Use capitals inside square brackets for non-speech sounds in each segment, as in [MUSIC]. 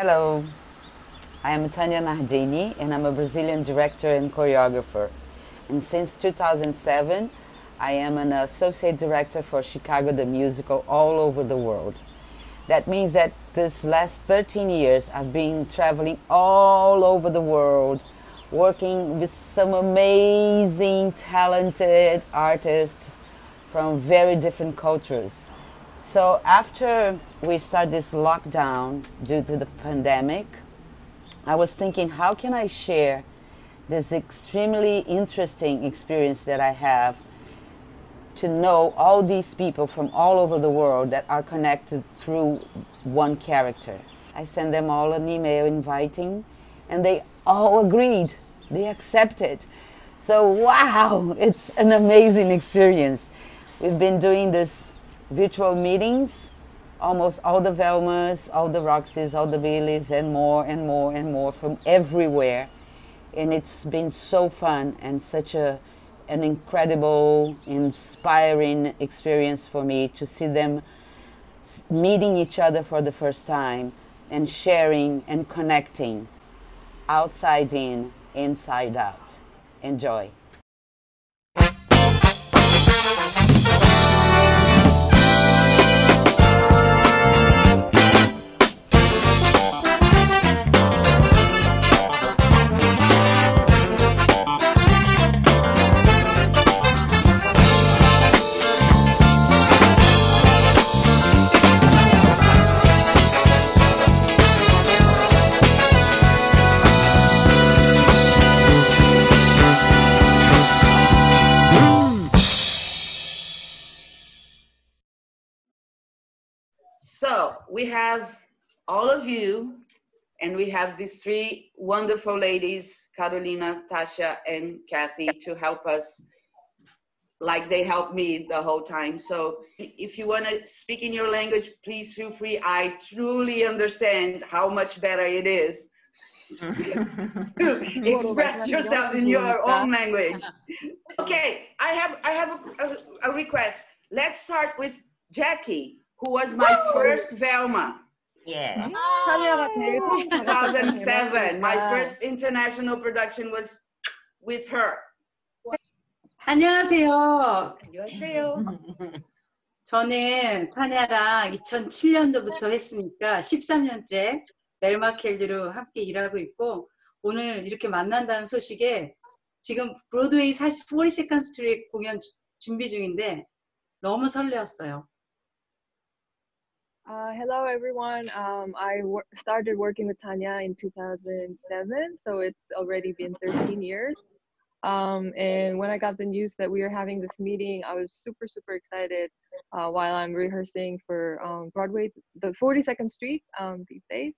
Hello, I am Tania Nardini and I'm a Brazilian director and choreographer. And since 2007, I am an associate director for Chicago the Musical all over the world. That means that this last 13 years I've been traveling all over the world, working with some amazing, talented artists from very different cultures. So after we start this lockdown due to the pandemic, I was thinking, how can I share this extremely interesting experience that I have to know all these people from all over the world that are connected through one character. I sent them all an email inviting, and they all agreed. They accepted. So, wow, [LAUGHS] it's an amazing experience. We've been doing this virtual meetings, almost all the Velmas, all the Roxys, all the Billys, and more and more and more from everywhere. And it's been so fun and such a an incredible, inspiring experience for me to see them meeting each other for the first time and sharing and connecting outside in, inside out. Enjoy. We have all of you, and we have these three wonderful ladies, Carolina, Tasha, and Kathy, to help us like they helped me the whole time. So if you want to speak in your language, please feel free. I truly understand how much better it is to [LAUGHS] express yourself in your own language. Okay, I have I have a, a, a request. Let's start with Jackie who was my Woo! first Velma. Yeah. 제일 처음 2007. My first international production was with her. 안녕하세요. 안녕하세요. [LAUGHS] 저는 타니아랑 2007년도부터 했으니까 13년째 멜마 켈리로 함께 일하고 있고 오늘 이렇게 만난다는 소식에 지금 브로드웨이 40, 42nd 스트리트 공연 준비 중인데 너무 설레었어요. Uh, hello, everyone. Um, I wor started working with Tania in 2007, so it's already been 13 years. Um, and when I got the news that we were having this meeting, I was super, super excited uh, while I'm rehearsing for um, Broadway, the 42nd Street um, these days.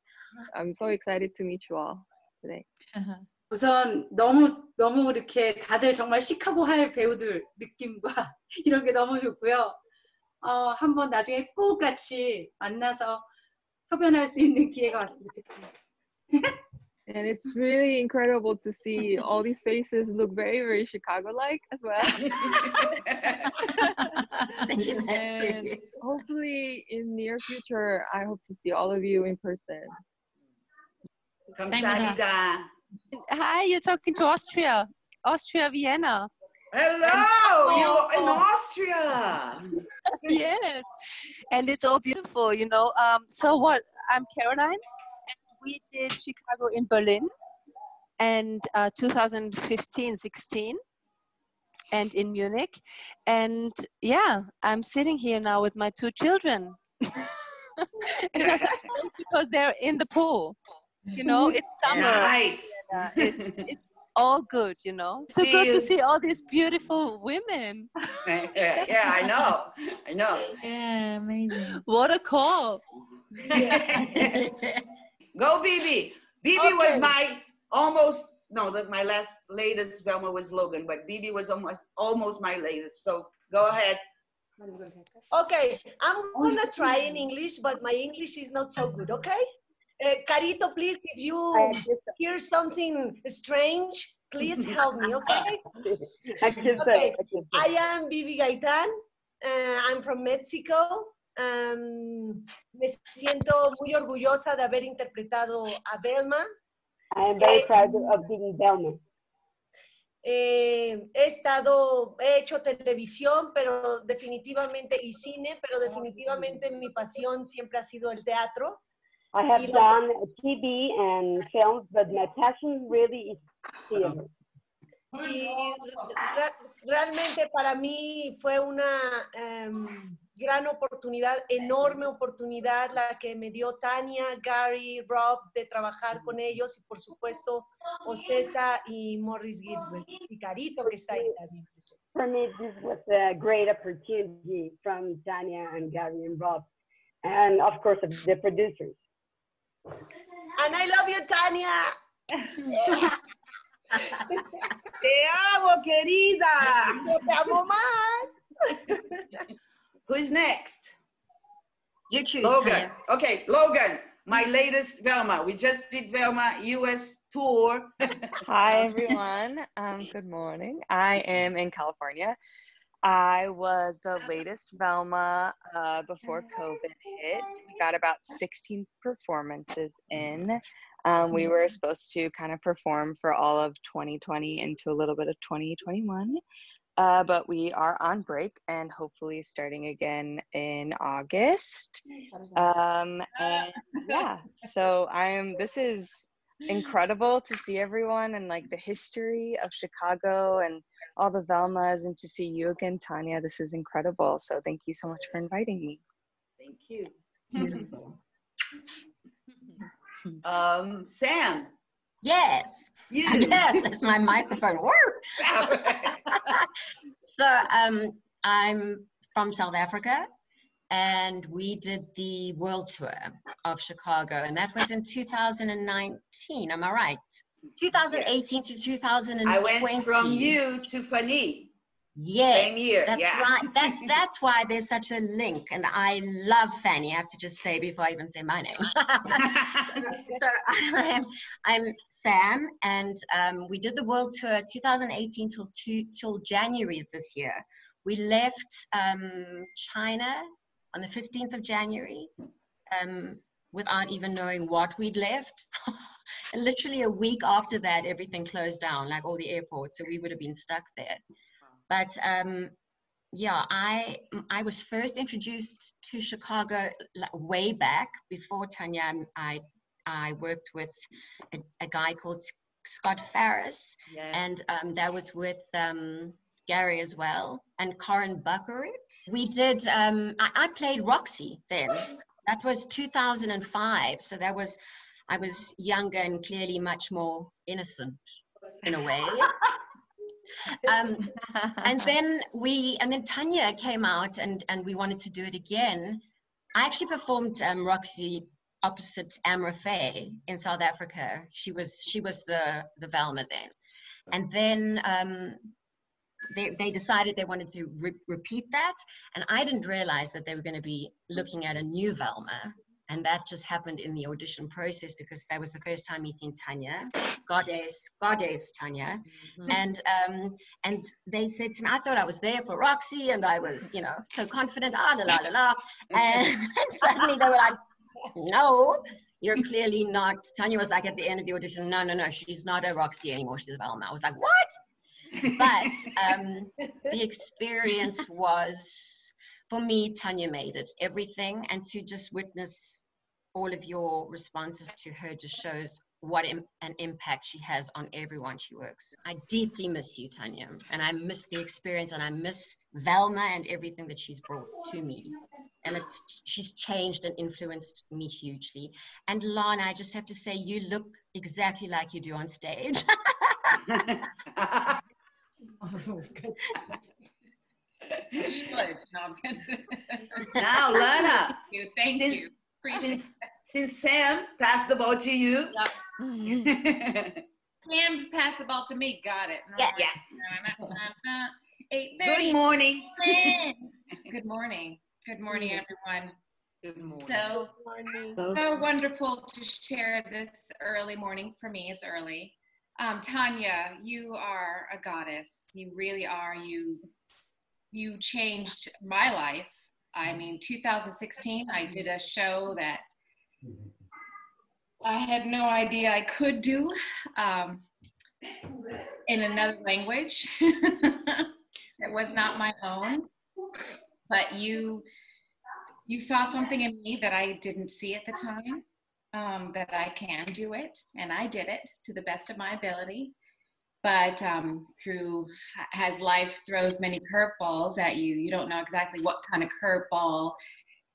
I'm so excited to meet you all today. Uh -huh. 우선 너무 너무 이렇게 다들 정말 시카고 할 배우들 느낌과 [LAUGHS] 이런 게 너무 좋고요. 어, 한번 나중에 꼭 같이 만나서 협연할 수 있는 기회가 왔으면 좋겠습니다. And it's really incredible to see all these faces look very, very Chicago-like as well. and hopefully in near future, I hope to see all of you in person. 감사합니다. Hi, you're talking to Austria, Austria, Vienna. Hello, you're in Austria. [LAUGHS] yes, and it's all beautiful, you know. Um, so what? I'm Caroline, and we did Chicago in Berlin, and uh, 2015, 16, and in Munich, and yeah, I'm sitting here now with my two children, [LAUGHS] just [LAUGHS] because they're in the pool. You know, it's summer. Nice. It's it's all good, you know. So See good you. to see all these beautiful women. [LAUGHS] yeah, yeah, I know. I know. Yeah, amazing. What a call. [LAUGHS] Go, Bibi. Bibi was my almost no, that my last latest Velma was Logan, but Bibi was almost almost my latest. So go ahead. Okay, I'm gonna try in English, but my English is not so good, okay? Uh, Carito, please, if you hear something strange, please help me, [LAUGHS] okay? Okay. I am Vivi Gaitan. Uh, I'm from Mexico. Um, me siento muy orgullosa de haber interpretado a Velma. I am very proud of being Velma. Eh, he estado, he hecho televisión, pero definitivamente, y cine, pero definitivamente mi pasión siempre ha sido el teatro. I have done TV and films, but my passion really is theater. Y re- realmente para mí fue una em, gran oportunidad, enorme oportunidad la que me dio Tania, Gary, Rob de trabajar con ellos y por supuesto Ocesa y Morris Gilbert y Carito que está ahí también. For me, this was a great opportunity from Tanya and Gary and Rob, and of course the producers. And I love you, Tania. [LAUGHS] Te amo, querida. Yo te amo más. Who's next? You choose. Logan. Tania. Okay, Logan, my latest Velma. We just did Velma US tour. Hi, everyone. Um, good morning. I am in California. I was the latest Velma uh, before COVID hit. We got about 16 performances in. Um, we were supposed to kind of perform for all of 2020 into a little bit of 2021. Uh, but we are on break and hopefully starting again in August. Um, and [LAUGHS] yeah, so I am, this is incredible to see everyone and like the history of Chicago and all the Velmas and to see you again, Tania. This is incredible. So thank you so much for inviting me. Thank you. [LAUGHS] Um, Sam, Yes. you. [LAUGHS] Yes, it's my microphone. [LAUGHS] Woo! so um, I'm from South Africa, and we did the world tour of Chicago, and that was in 2019. Am I right? 2018 to 2020. I went from you to Fanny. Yes, Same year, that's yeah. right. That's [LAUGHS] that's why there's such a link, and I love Fanny. I have to just say before I even say my name. [LAUGHS] so, so I'm, I'm Sam, and um, we did the world tour 2018 till two, till January of this year. We left um, China on the 15th of January um, without even knowing what we'd left. [LAUGHS] and literally a week after that, everything closed down, like all the airports. So we would have been stuck there. But um, yeah, I I was first introduced to Chicago like, way back before Tania. I I worked with a, a guy called Scott Faris, Yes. and um, that was with um, Gary as well, and Corin Buckery. We did. Um, I, I played Roxy then. That was 2005. So that was I was younger and clearly much more innocent in a way. [LAUGHS] um, and then we and then Tania came out and and we wanted to do it again. I actually performed um, Roxy opposite Amra Faye in South Africa. She was she was the the Velma then, and then um, they they decided they wanted to re- repeat that, and I didn't realize that they were going to be looking at a new Velma. And that just happened in the audition process because that was the first time meeting Tania, goddess, goddess Tania, and um, and they said to me, I thought I was there for Roxy, and I was, you know, so confident, ah la la la la, and, [LAUGHS] and suddenly they were like, no, you're clearly not. Tania was like at the end of the audition, no, no, no, she's not a Roxy anymore, she's a Velma. I was like, what? But um, the [LAUGHS] experience was, for me, Tania made it everything, and to just witness all of your responses to her just shows what Im- an impact she has on everyone she works. I deeply miss you, Tania, and I miss the experience, and I miss Velma and everything that she's brought to me. And it's she's changed and influenced me hugely. And Lana, I just have to say, you look exactly like you do on stage. [LAUGHS] [LAUGHS] Should. No, I'm kidding. now, Lana, Thank you. Thank Since- you. Appreciate since, since Sam passed the ball to you. it. [LAUGHS] Sam's passed the ball to me. Got it. Yes. Yes. [LAUGHS] Eight [LAUGHS] Good morning. Good morning. Good morning, everyone. Good morning. So, so wonderful to share this early morning. For me, it's early. Um, Tania, you are a goddess. You really are. You you changed my life I mean, 2016, I did a show that I had no idea I could do um, in another language. [LAUGHS] it was not my own, but you you saw something in me that I didn't see at the time. Um, that I can do it, and I did it to the best of my ability. But um, through as life throws many curveballs at you, you don't know exactly what kind of curveball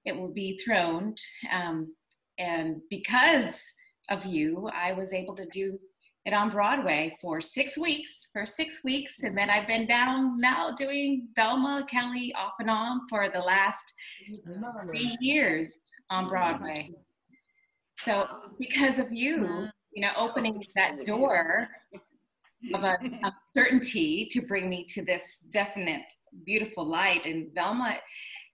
it will be thrown. Um, and because of you, I was able to do it on Broadway for six weeks, for six weeks. And then I've been down now doing Velma Kelly off and on for the last three years on Broadway. So it's because of you, you know, opening that door of a, [LAUGHS] a certainty to bring me to this definite, beautiful light. And Velma,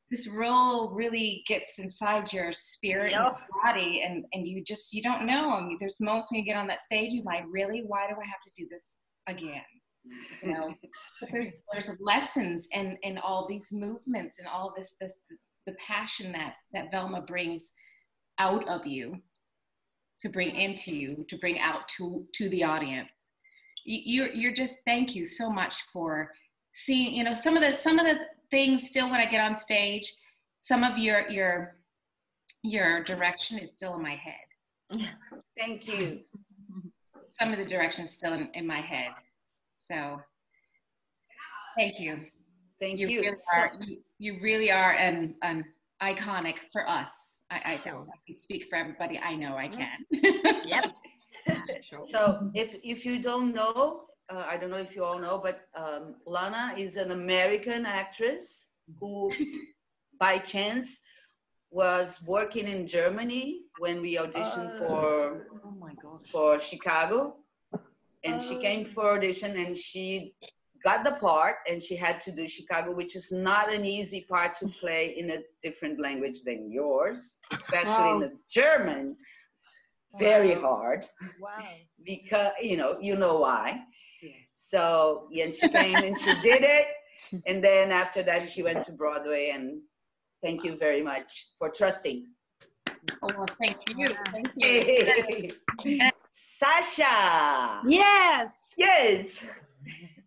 this role really gets inside your spirit Yep. and body and and you just you don't know. I mean, there's moments when you get on that stage you're like really? Why do i have to do this again? You know? But there's [LAUGHS] there's lessons and and all these movements and all this this the passion that that velma brings out of you to bring into you to bring out to to the audience. You- you're you're just thank you so much for seeing you know some of the some of the things still when i get on stage some of your your your direction is still in my head. [LAUGHS] Thank you. some of the direction is still in, in my head. So thank you. Thank you, you. really are you, you really are an, an iconic for us i i think i can speak for everybody i know i can. Yep. [LAUGHS] So if, if you don't know, uh, I don't know if you all know, but um, Lana is an American actress who, [LAUGHS] by chance, was working in Germany when we auditioned for Oh my God. for Chicago, and she came for audition and she got the part and she had to do Chicago, which is not an easy part to play in a different language than yours, especially in the German. Very hard Wow. [LAUGHS] because you know you know why. So yeah, and she came and she did it, [LAUGHS] and then after that she went to Broadway. And thank you very much for trusting. oh, thank you thank you [LAUGHS] Sasha. Yes, Yes.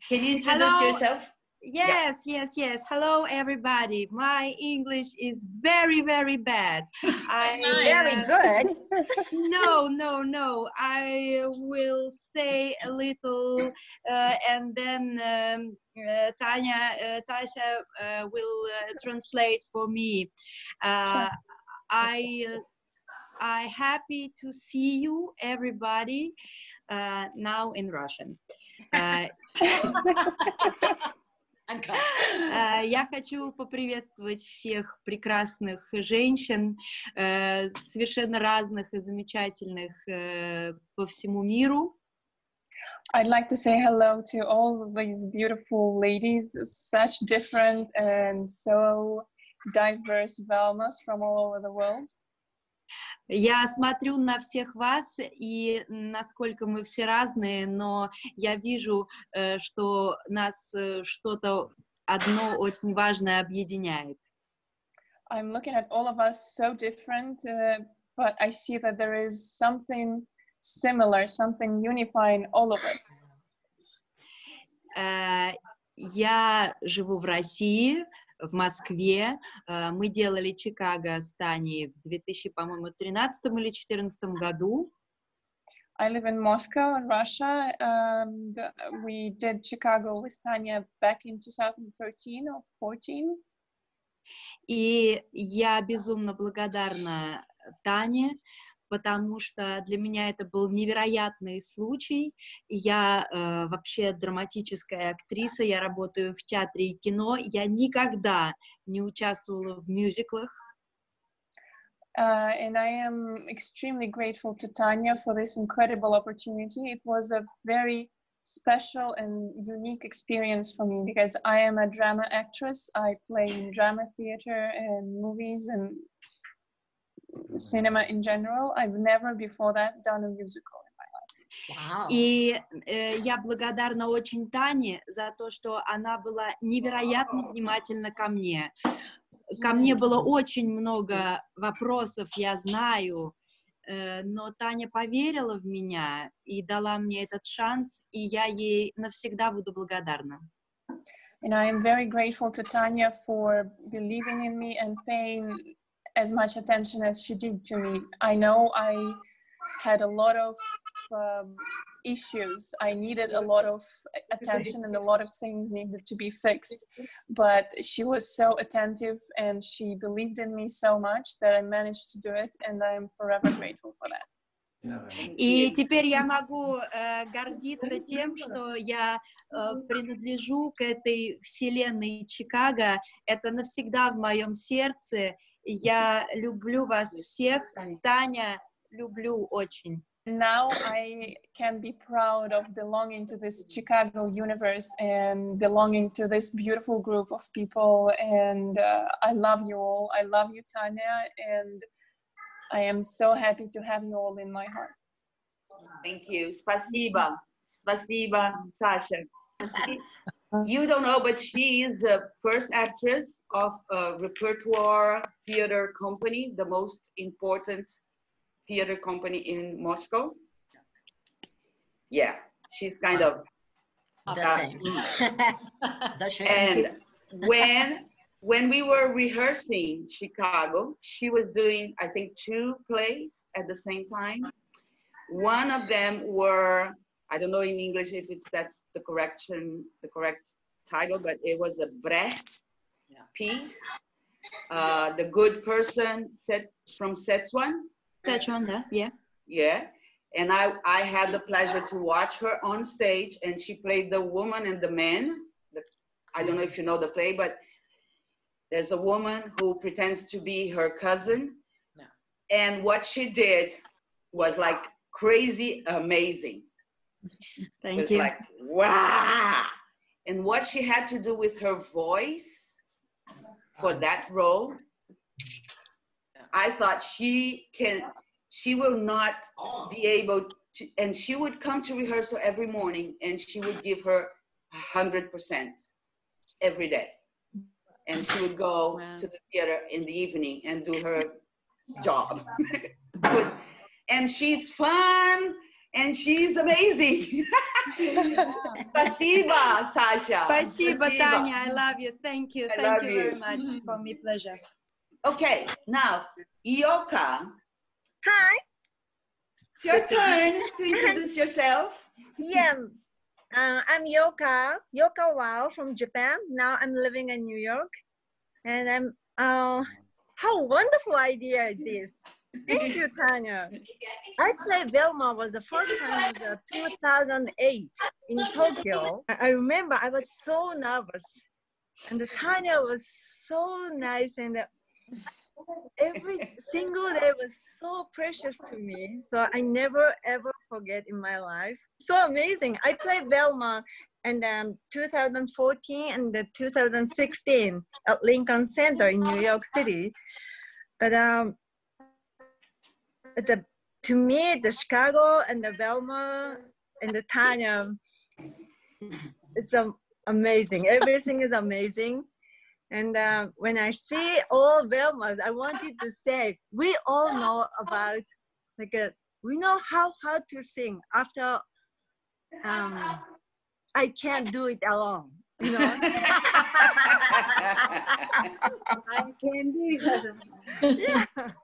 Can you introduce Hello. yourself? yes, yes, yes. Hello, everybody. My English is very, very bad. [LAUGHS] I, Very uh, good. [LAUGHS] no, no, no. I will say a little, uh, and then um, uh, Tania, uh, Tasha uh, will uh, translate for me. Uh, I, uh, I happy to see you, everybody, uh, now in Russian. Uh, Э, Я хочу поприветствовать всех прекрасных женщин, э, совершенно разных и замечательных э, по всему миру. I'd like to say hello to all these beautiful ladies, such different and so diverse Velmas from all over the world. Я смотрю на всех вас, и насколько мы все разные, но я вижу, э, что нас э, что-то одно очень важное объединяет. I'm looking at all of us so different, uh, but I see that there is something similar, something unifying all of us. Э, Я живу в России, в Москве. Э, Мы делали Чикаго с Таней в 2000, по-моему, 13 или 2014 году. I live in Moscow in Russia. Um, the, we did Chicago with Tanya back in 2013 or 14. И я безумно благодарна Тане, потому что для меня это был невероятный случай. Я э, вообще драматическая актриса, я работаю в театре и кино. Я никогда не участвовала в мюзиклах. Uh, and I am extremely grateful to Tanya for this incredible opportunity. It was a very special and unique experience for me because I am a drama actress. I play in drama theater and movies and cinema in general. I've never before that done a musical. Wow. И э, я благодарна очень Тане за то, что она была невероятно внимательна ко мне. ко мне было очень много вопросов, я знаю, э, но Таня поверила в меня и дала мне этот шанс, и я ей навсегда буду благодарна. And I am very grateful to Tanya for believing in me and paying as much attention as she did to me. I know I had a lot of um, issues. I needed a lot of attention and a lot of things needed to be fixed. But she was so attentive and she believed in me so much that I managed to do it, and I'm forever grateful for that. И теперь я могу э, гордиться тем, что я э, принадлежу к этой вселенной Чикаго. Это навсегда в моем сердце. Я люблю вас всех. Таня, люблю очень. Now I can be proud of belonging to this Chicago universe and belonging to this beautiful group of people. And uh, I love you all. I love you, Tania. And I am so happy to have you all in my heart. Thank you. Спасибо. Спасибо, Sasha. [LAUGHS] You don't know, but she is the first actress of a repertoire theater company, the most important theater company in Moscow. Yeah, she's kind of. uh, [LAUGHS] and when when we were rehearsing Chicago, she was doing I think two plays at the same time. One of them were I don't know in English if it's that's the correction the correct title, but it was a Brecht piece. Uh, the good person set from Sichuan. Sichuan, да, yeah. Yeah. And I, I had the pleasure to watch her on stage, and she played the woman and the man. The, I don't know if you know the play, but there's a woman who pretends to be her cousin. And what she did was like crazy amazing. Thank It's you. like, wow. And what she had to do with her voice for uh-huh. that role, I thought she can, she will not be able to, and she would come to rehearsal every morning and she would give her 100% every day. And she would go to the theater in the evening and do her job. [LAUGHS] Was, and she's fun and she's amazing. [LAUGHS] Спасибо, Sasha. Спасибо, Tania. I love you. Thank you. I Thank you, you, very much. [LAUGHS] For me, pleasure. Okay, now, Yoka. Hi. It's your turn to introduce yourself. [LAUGHS] Yeah. Uh, I'm Yoka, Yoka Wao from Japan. Now I'm living in New York. And I'm, uh, how wonderful idea is this. Thank you, Tania. I played Velma was the first time uh, 2008 in Tokyo. I remember I was so nervous. And the Tania was so nice and every single day was so precious to me. So I never ever forget in my life. So amazing. I played Velma and um, 2014 and the 2016 at Lincoln Center in New York City. But um, the to me the Chicago and the Velma and the Tania, it's um, amazing. Everything is amazing. And uh, when I see all Velmas, I wanted to say we all know about like a, we know how how to sing after um, I can't do it alone. You know, [LAUGHS] I can do it. Yeah. [LAUGHS]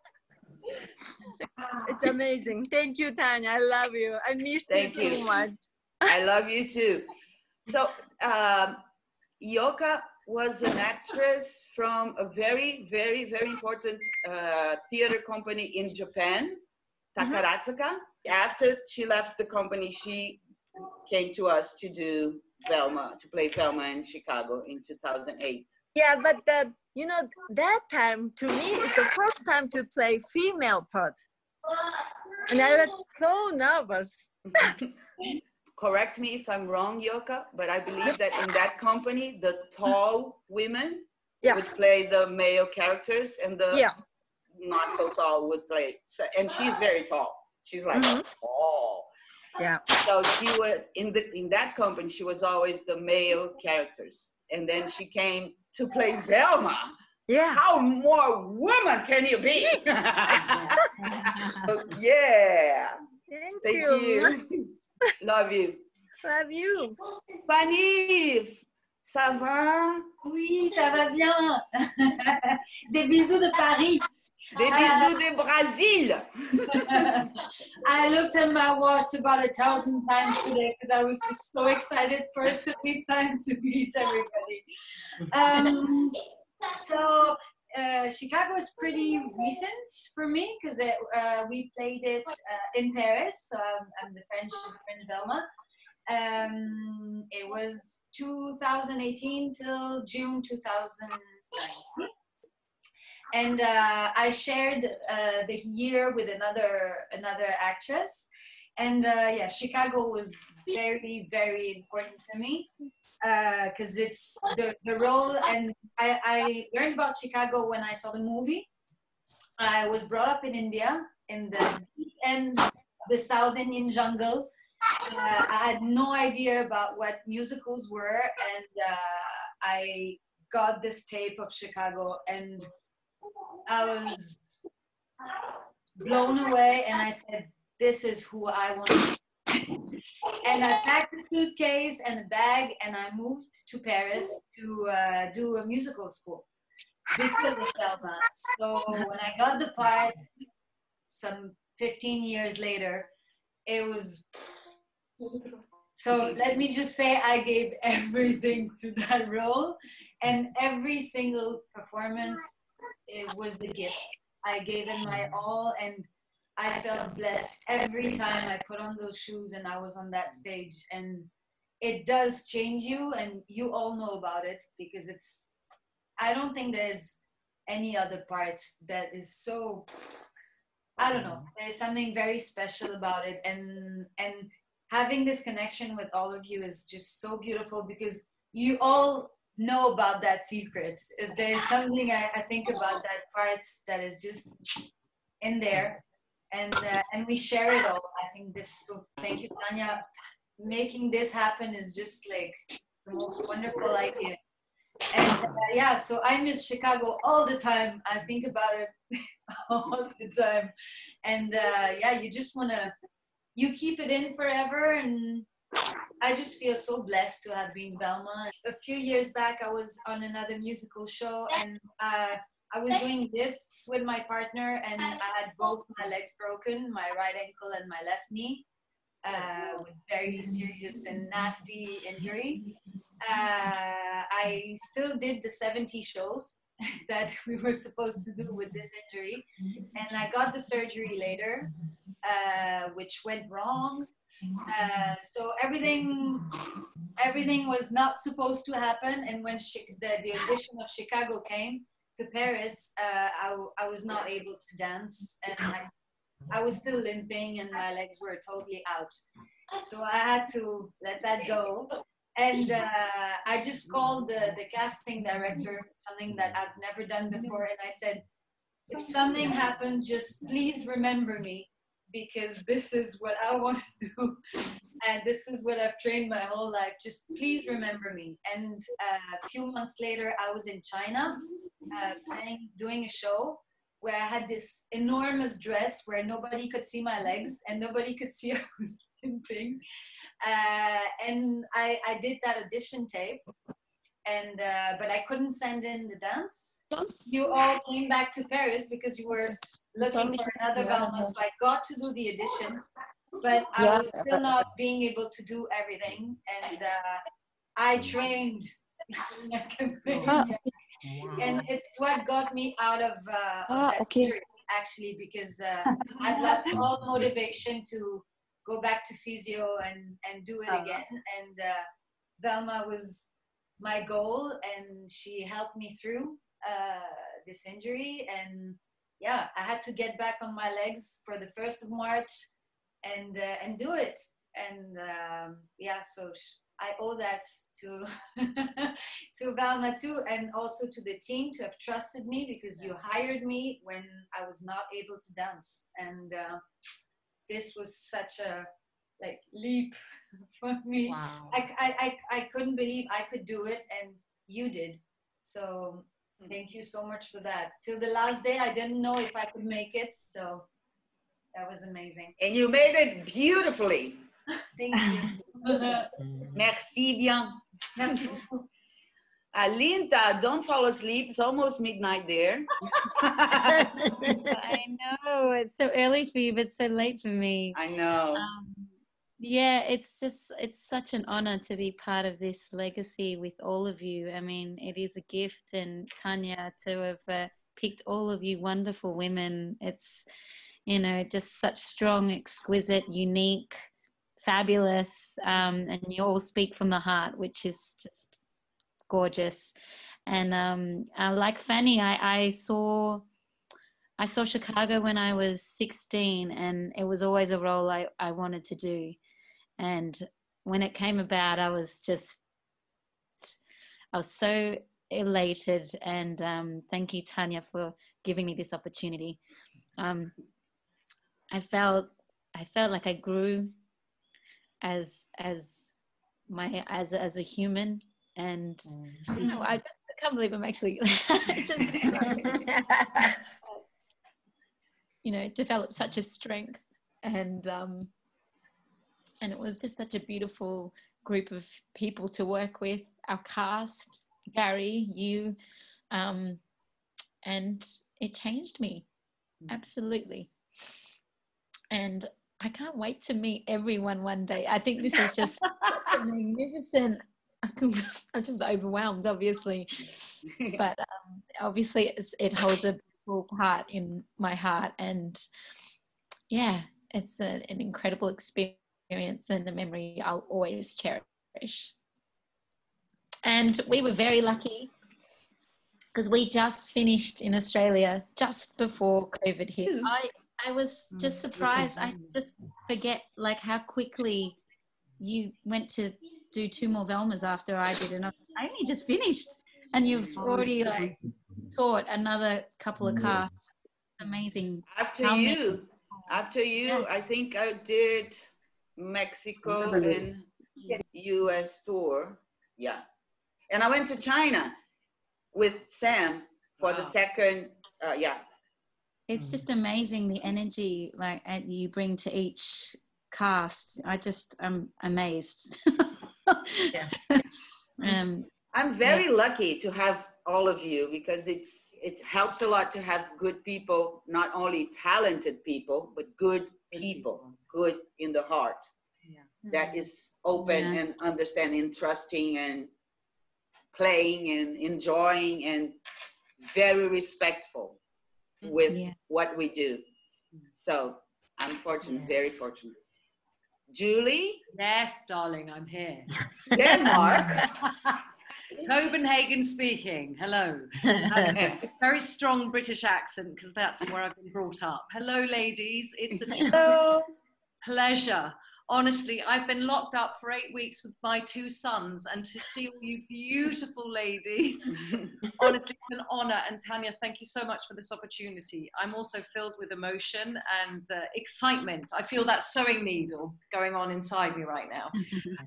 It's amazing. Thank you, Tania. I love you. I missed Thank you too you. much. I love you too. So, um, Yoka was an actress from a very, very, very important uh, theater company in Japan, Takarazuka. After she left the company, she came to us to do Velma, to play Velma in Chicago in 2008. Yeah, but the, you know, that time to me, it's the first time to play female part. And I was so nervous. [LAUGHS] Correct me if I'm wrong, Yoka, but I believe that in that company, the tall women would play the male characters and the Yeah. not so tall would play. So, and she's very tall. She's like Mhm. tall. Yeah. So she was in the in that company. She was always the male characters, and then she came to play Velma. Yeah. How more woman can you be? [LAUGHS] Yeah. Thank, Thank you. you. [LAUGHS] Love you. Love you. Fanny, ça va? Oui, ça va bien. [LAUGHS] Des bisous de Paris. Des bisous de Brésil. [LAUGHS] I looked at my watch about a thousand times today because I was just so excited for it to be time to meet everybody. Um, so uh, Chicago is pretty recent for me because uh, we played it uh, in Paris. So I'm, I'm the French French Velma. Um, it was 2018 till June 2019 and uh, I shared uh, the year with another another actress, and uh, yeah, Chicago was very very important for me because it's the the role, and I, I learned about Chicago when I saw the movie. I was brought up in India in the end, the South Indian jungle. Uh, I had no idea about what musicals were, and uh, I got this tape of Chicago and I was blown away and I said, This is who I want to be. [LAUGHS] and I packed a suitcase and a bag and I moved to Paris to uh, do a musical school because of Velma. So when I got the part, some 15 years later, it was. So let me just say, I gave [LAUGHS] everything to that role, and every single performance it was the gift. I gave it my all and I felt blessed every time I put on those shoes and I was on that stage. And it does change you, and you all know about it because it's, I don't think there's any other part that is so, I don't know, mm. there's something very special about it. And, and having this connection with all of you is just so beautiful because you all know about that secret. If There's something I, I think about that part that is just in there, and uh, and we share it all. I think this. So thank you, Tania. Making this happen is just like the most wonderful idea. And uh, yeah, so I miss Chicago all the time. I think about it [LAUGHS] all the time, and uh, yeah, you just wanna you keep it in forever and I just feel so blessed to have been Velma. A few years back, I was on another musical show and uh, I was doing lifts with my partner, and I had both my legs broken, my right ankle and my left knee, uh, with very serious and nasty injury. Uh, I still did the 70 shows [LAUGHS] that we were supposed to do with this injury, and I got the surgery later, uh, which went wrong. Uh, so everything everything was not supposed to happen. And when Chi- the, the audition of chicago came to paris uh, I, I was not able to dance. And I, I was still limping and my legs were totally out. So i had to let that go and uh, i just called the, the casting director something that i've never done before and i said if something happened just please remember me because this is what I want to [LAUGHS] do and this is what I've trained my whole life. Just please remember me. And uh, a few months later, I was in China uh, playing, doing a show where I had this enormous dress where nobody could see my legs and nobody could see [LAUGHS] I was [LAUGHS] limping. Uh, and I, I did that audition tape. And uh, but I couldn't send in the dance. You all came back to Paris because you were looking for another Velma. So I got to do the audition, but I Yeah. was still not being able to do everything. And uh, I trained [LAUGHS] like a Ah. maniac. and it's what got me out of, uh, Ah, that okay. injury, actually, because uh, I'd lost all motivation to go back to physio and, and do it Uh-huh. again. And uh, Velma was my goal, and she helped me through uh, this injury. And yeah, I had to get back on my legs for the first of March and uh, and do it. And um, yeah, so sh- I owe that to [LAUGHS] to Velma too, and also to the team to have trusted me because you hired me when I was not able to dance, and uh, this was such a like leap [LAUGHS] for me. Wow. I, I, I, I couldn't believe I could do it, and you did. So hmm. Thank you so much for that. Till the last day, I didn't know if I could make it, so that was amazing. And you made it beautifully. [LAUGHS] Thank you. [LAUGHS] Merci bien. Merci Alinta, don't fall asleep. It's almost midnight there. [LAUGHS] I know it's so early for you, but so late for me. I know. Um, yeah, it's just it's such an honor to be part of this legacy with all of you. I mean, it is a gift, and Tania to have uh, picked all of you wonderful women. It's you know just such strong, exquisite, unique, fabulous, um, and you all speak from the heart, which is just gorgeous. And um, uh, like Fanny, I, I saw I saw Chicago when I was 16, and it was always a role I, I wanted to do. And when it came about, I was just, I was so elated. And um, thank you, Tania, for giving me this opportunity. Um, I felt, I felt like I grew as as my as as a human, and you know, I just I can't believe I'm actually. [LAUGHS] it's just [LAUGHS] you know developed such a strength and um and it was just such a beautiful group of people to work with our cast gary you um and it changed me. Absolutely. And i can't wait to meet everyone one day. I think this is just [LAUGHS] such a magnificent [LAUGHS] I'm just overwhelmed, obviously, [LAUGHS] but um, obviously it's, it holds a beautiful part in my heart, and yeah, it's a, an incredible experience and a memory I'll always cherish. And we were very lucky because we just finished in Australia just before COVID hit. I I was mm, just mm, surprised. I mm. just forget like how quickly you went to do two more Velmas after I did, and I only just finished, and you've already like taught another couple of casts. Amazing. After How many- you, after you, I think I did Mexico and U.S. tour. Yeah, and I went to China with Sam for the second. Uh, yeah, It's just amazing the energy like you bring to each cast. I just I'm amazed. [LAUGHS] [LAUGHS] um, I'm very lucky to have all of you because it's it helps a lot to have good people, not only talented people, but good people, good in the heart. That mm-hmm. is open Yeah. and understanding, trusting and playing and enjoying and very respectful mm-hmm. with Yeah. what we do. Mm. So I'm fortunate, very fortunate. Julie? Yes, darling, I'm here. Denmark. [LAUGHS] Copenhagen speaking. Hello. Um, [LAUGHS] very strong British accent because that's where I've been brought up. Hello, ladies. It's a true pleasure. Honestly, I've been locked up for eight weeks with my two sons, and to see all you beautiful ladies, [LAUGHS] honestly, it's an honor. And Tania, thank you so much for this opportunity. I'm also filled with emotion and uh, excitement. I feel that sewing needle going on inside me right now. [LAUGHS]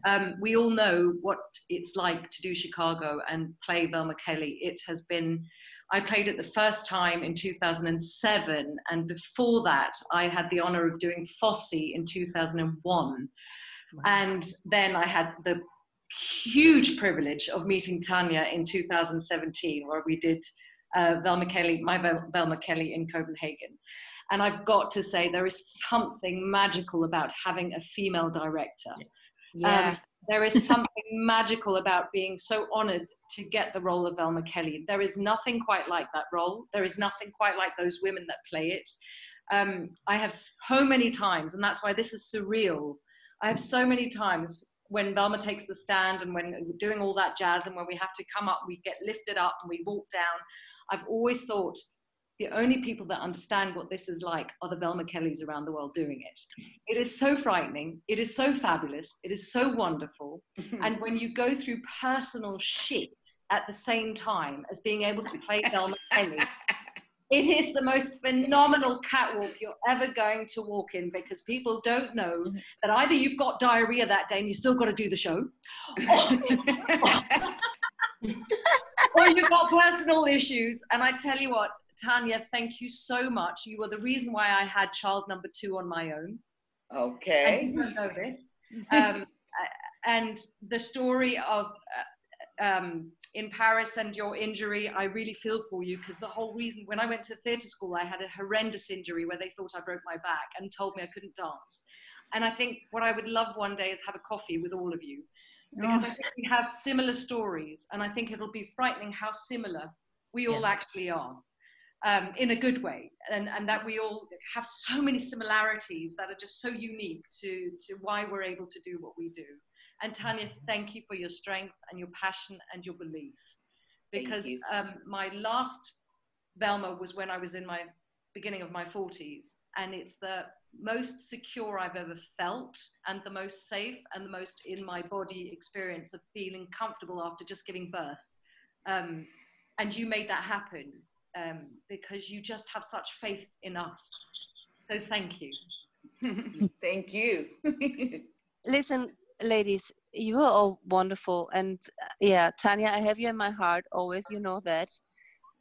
Um, we all know what it's like to do Chicago and play Velma Kelly. It has been, I played it the first time in 2007, and before that, I had the honor of doing Fosse in 2001. And then I had the huge privilege of meeting Tania in 2017, where we did uh, Velma Kelly, my Vel- Velma Kelly in Copenhagen. And I've got to say, there is something magical about having a female director. Yeah. Um, there is something [LAUGHS] magical about being so honored to get the role of Velma Kelly. There is nothing quite like that role. There is nothing quite like those women that play it. Um, I have so many times, and that's why this is surreal. I have so many times when Velma takes the stand and when we're doing all that jazz and when we have to come up, we get lifted up and we walk down. I've always thought the only people that understand what this is like are the Velma Kellys around the world doing it. It is so frightening. It is so fabulous. It is so wonderful. Mm-hmm. and when you go through personal shit at the same time as being able to play Velma Kelly, [LAUGHS] it is the most phenomenal catwalk you're ever going to walk in because people don't know mm-hmm. that either you've got diarrhea that day and you still got to do the show, or [LAUGHS] [LAUGHS] you've got personal issues. And I tell you what, Tania, thank you so much. You were the reason why I had child number two on my own. Okay. I didn't know this. Um, [LAUGHS] and the story of uh, um, in Paris and your injury, I really feel for you because the whole reason when I went to theatre school, I had a horrendous injury where they thought I broke my back and told me I couldn't dance. And I think what I would love one day is have a coffee with all of you because I think we have similar stories, and I think it'll be frightening how similar we all Yeah. actually are. Um, in a good way, and, and that we all have so many similarities that are just so unique to, to why we're able to do what we do. And Tania, thank you for your strength and your passion and your belief. Because you. um, my last Velma was when I was in my beginning of my 40s, and it's the most secure I've ever felt, and the most safe and the most in my body experience of feeling comfortable after just giving birth. Um, and you made that happen um, because you just have such faith in us. So thank you. [LAUGHS] Thank you. [LAUGHS] Listen, ladies, you are all wonderful, and uh, yeah, Tania, I have you in my heart always. You know that.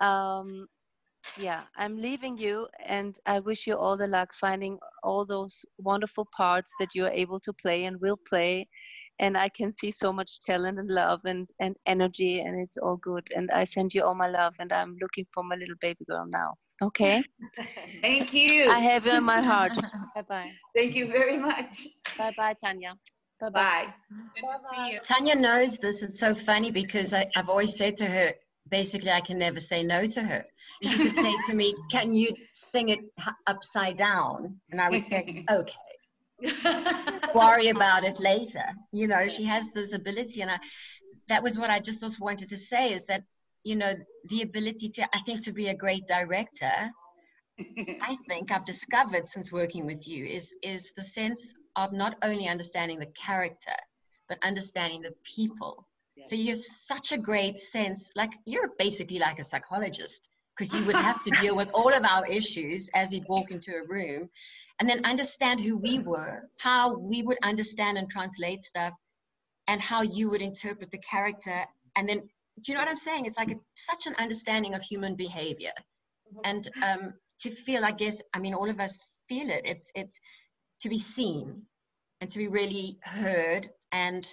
Um, yeah, I'm leaving you, and I wish you all the luck finding all those wonderful parts that you are able to play and will play. And I can see so much talent and love and, and energy, and it's all good. And I send you all my love, and I'm looking for my little baby girl now. Okay? [LAUGHS] Thank you. I have you in my heart. [LAUGHS] bye bye. Thank you very much. Bye bye, Tania. Bye bye. Good to see you. Tania knows this. It's so funny because I, I've always said to her, basically, I can never say no to her. She [LAUGHS] could say to me, Can you sing it upside down? And I would say, [LAUGHS] Okay. [LAUGHS] Worry about it later. You know, she has this ability. And I, that was what I just also wanted to say is that, you know, the ability to, I think, to be a great director. I think I've discovered since working with you is is the sense of not only understanding the character, but understanding the people. So you're such a great sense, like you're basically like a psychologist, because you would have to [LAUGHS] deal with all of our issues as you'd walk into a room, and then understand who we were, how we would understand and translate stuff, and how you would interpret the character, and then do you know what I'm saying? It's like a, such an understanding of human behavior, and um, to feel, I guess, I mean, all of us feel it. It's it's to be seen and to be really heard and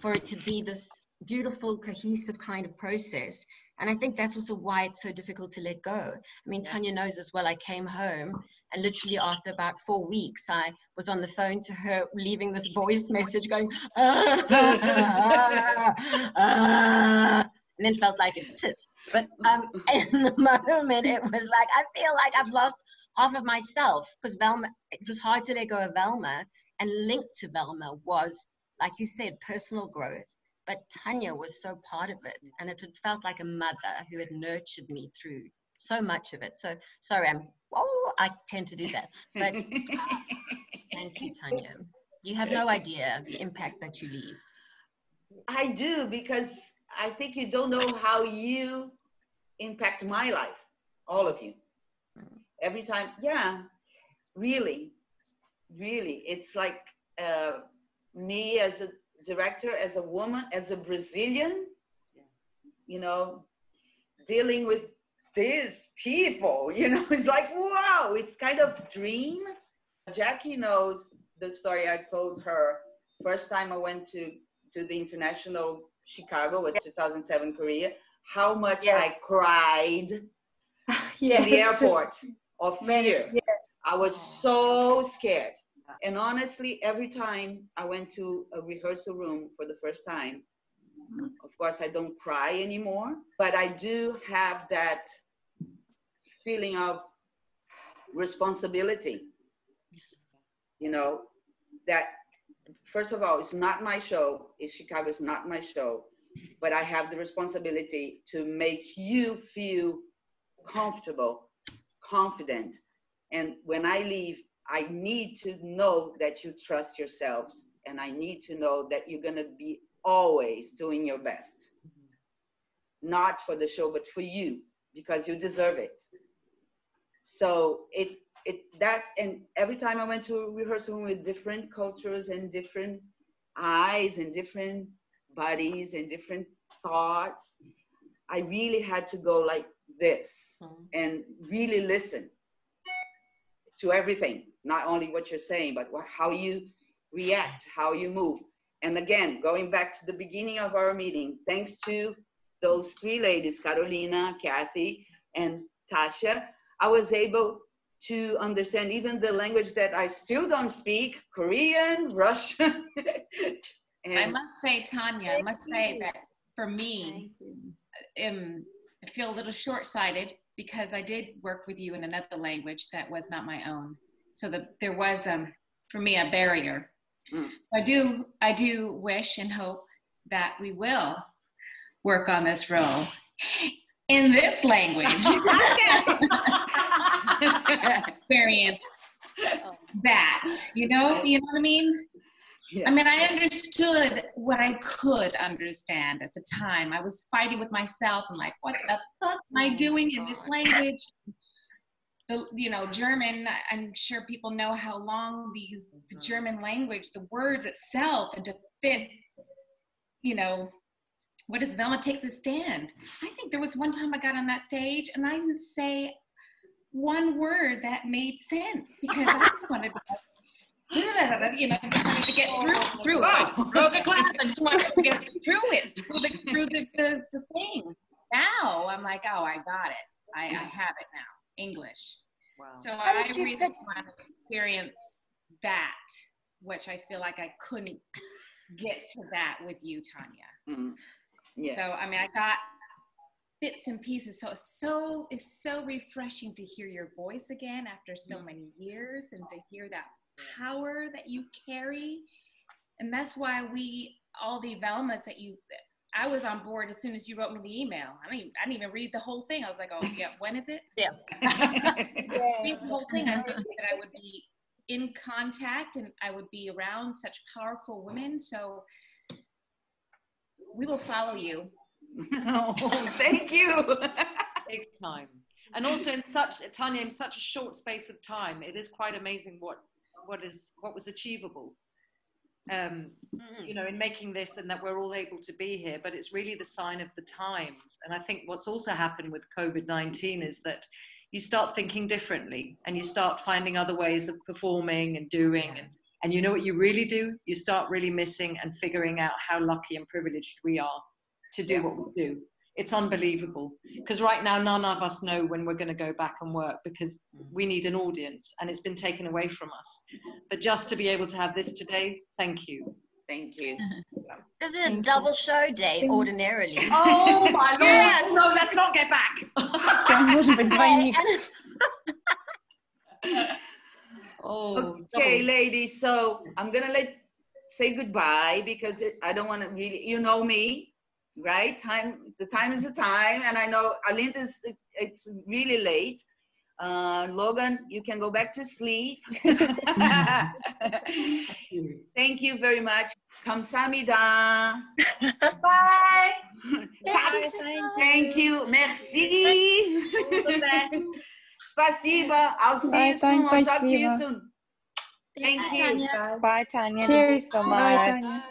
for it to be this beautiful cohesive kind of process. And i think that's also why it's so difficult to let go. I mean tania knows as well i came home and literally after about four weeks i was on the phone to her leaving this voice message going [LAUGHS] "Ah, ah, ah," and then felt like it did but um [LAUGHS] in the moment it was like i feel like i've lost half of myself because velma it was hard to let go of velma and linked to velma was like you said personal growth but Tania was so part of it, and it had felt like a mother who had nurtured me through so much of it. So sorry, I'm oh, I tend to do that, but [LAUGHS] thank you, Tania. You have no idea the impact that you leave. I do because I think you don't know how you impact my life, all of you. Every time, yeah, really, really. It's like uh, me as a director, as a woman, as a Brazilian, you know, dealing with these people, [LAUGHS] you know, it's like, wow, it's kind of dream. Jackie knows the story I told her. First time I went to, to the international Chicago was 2007 Korea. How much I cried [LAUGHS] in the airport of [LAUGHS] fear. I was so scared. And honestly, every time I went to a rehearsal room for the first time, mm-hmm. of course, I don't cry anymore, but I do have that feeling of responsibility. You know, that first of all, it's not my show. It's Chicago's not my show, but I have the responsibility to make you feel comfortable, confident. And when I leave, I need to know that you trust yourselves, and I need to know that you're gonna be always doing your best. Mm-hmm. Not for the show, but for you, because you deserve it. So it it that and every time I went to a rehearsal room with different cultures and different eyes and different bodies and different thoughts, I really had to go like this mm-hmm. and really listen to everything, not only what you're saying, but how you react, how you move. And again, going back to the beginning of our meeting, thanks to those three ladies, Carolina, Kathy, and Tasha, I was able to understand even the language that I still don't speak, Korean, Russian. [LAUGHS] I must say, Tania, I must say that for me, um, I feel a little short-sighted because I did work with you in another language that was not my own. So the, there was, um, for me, a barrier. Mm. So I do, I do wish and hope that we will work on this role in this language. [LAUGHS] Experience that, you know, you know what I mean? I mean, I understood what I could understand at the time. I was fighting with myself and like, what the fuck am I oh doing in this language? The, you know, German, I'm sure people know how long these, the mm-hmm. German language, the words itself, and to fit, you know, what is Velma takes a stand. I think there was one time I got on that stage and I didn't say one word that made sense because I just wanted to [LAUGHS] you know, just wanted to get through through it. Through the class. I just wanted to get through it, through the through the, the, the thing. Now I'm like, oh, I got it. I, I have it now. English. Wow. So How I really fit- want to experience that, which I feel like I couldn't get to that with you, Tania. Mm. Yeah. So I mean, I got bits and pieces. So it's so it's so refreshing to hear your voice again after so Mm. many years, and to hear that power that you carry. And that's why we all the Velmas that you. I was on board as soon as you wrote me the email. I didn't, even, I didn't even read the whole thing. I was like, oh yeah, when is it? Yeah. [LAUGHS] read the whole thing. I knew that I would be in contact and I would be around such powerful women. So we will follow you. [LAUGHS] oh, thank you. [LAUGHS] Big time. And also in such Tania, in such a short space of time, it is quite amazing what what is what was achievable. Um, you know, in making this and that we're all able to be here, but it's really the sign of the times. And I think what's also happened with COVID 19 is that you start thinking differently and you start finding other ways of performing and doing. And, and you know what you really do? You start really missing and figuring out how lucky and privileged we are to do what we do. It's unbelievable because right now none of us know when we're going to go back and work because mm. we need an audience and it's been taken away from us. But just to be able to have this today, thank you. Thank you. [LAUGHS] This is a double show day ordinarily. [LAUGHS] Oh my [LAUGHS] lord! Yes. No, let's not get back. oh, Okay, double. ladies. So I'm gonna let say goodbye because I don't want to really. You know me, right? Time, the time is the time. And I know Alinta is, it, it's really late. Uh, Logan, you can go back to sleep. [LAUGHS] Thank you very much. Kamsamida. Bye. Thank you. Merci. Спасибо. I'll see Bye, you soon. I'll talk to you soon. Thank you. Bye, Tania. Cheers. Thank you so much. Bye,